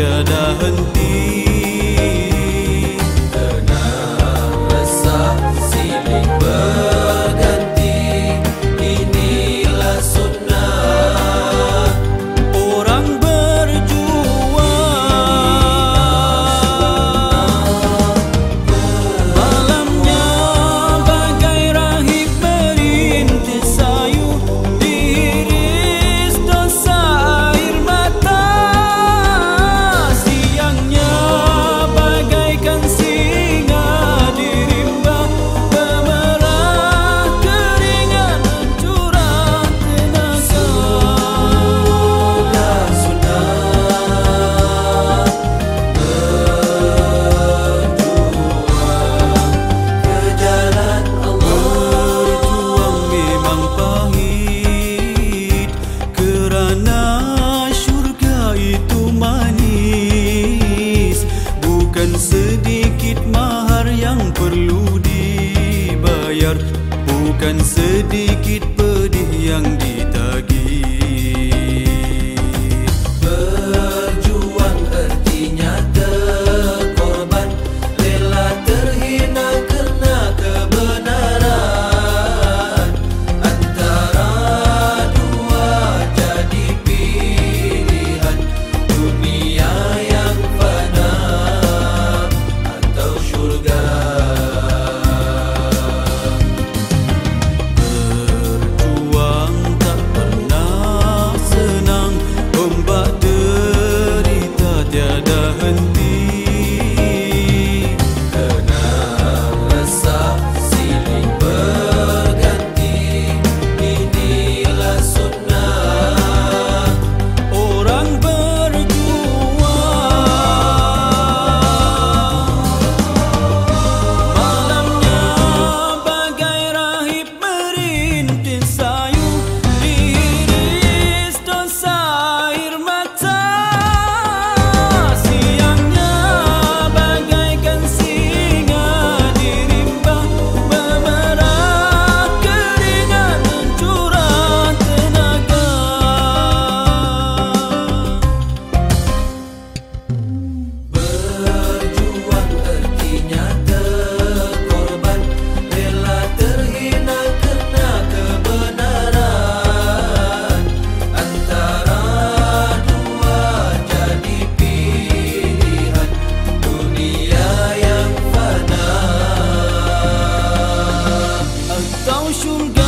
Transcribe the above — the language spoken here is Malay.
tiada henti yang perlu dibayar. Bukan sedikit pedih yang ditagih. 老兄弟